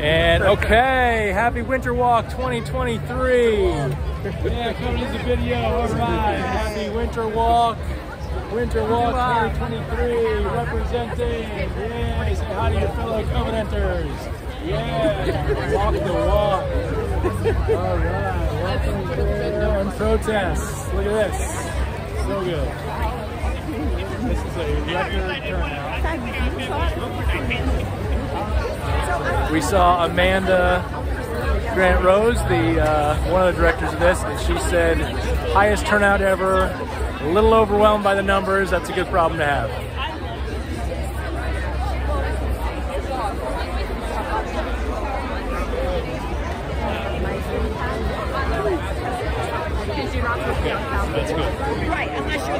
And okay, happy Winter Walk 2023. Yeah, coming to the video. All right. Happy Winter Walk. Winter Walk 2023 representing. Yeah, say hi to your fellow Covenanters. Yeah, walk the walk. All right, welcome there on protest. Look at this. So good. This is a record turnout. We saw Amanda Grant Rose, the uh, one of the directors of this, and she said, highest turnout ever, a little overwhelmed by the numbers, that's a good problem to have. Right, unless you're